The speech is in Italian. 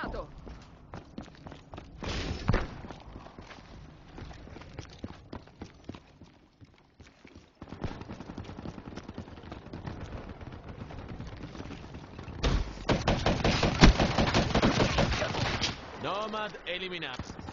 fermato! Nomad eliminato.